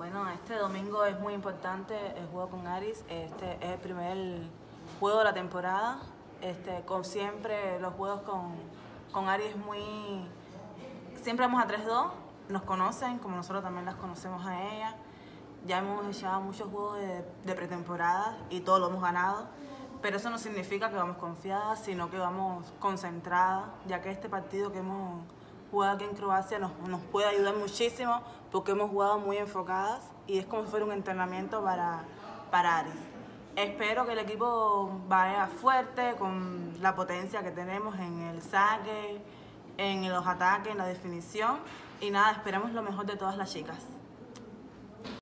Bueno, este domingo es muy importante el juego con Aris. Este es el primer juego de la temporada. Este, con siempre los juegos con, con Aris es muy... Siempre vamos a 3-2, nos conocen como nosotros también las conocemos a ella. Ya hemos echado muchos juegos de, de pretemporada y todos lo hemos ganado. Pero eso no significa que vamos confiadas, sino que vamos concentradas, ya que este partido que hemos jugado aquí en Croacia nos, nos puede ayudar muchísimo porque hemos jugado muy enfocadas y es como si fuera un entrenamiento para, para Aris. Espero que el equipo vaya fuerte con la potencia que tenemos en el saque, en los ataques, en la definición y nada, esperemos lo mejor de todas las chicas.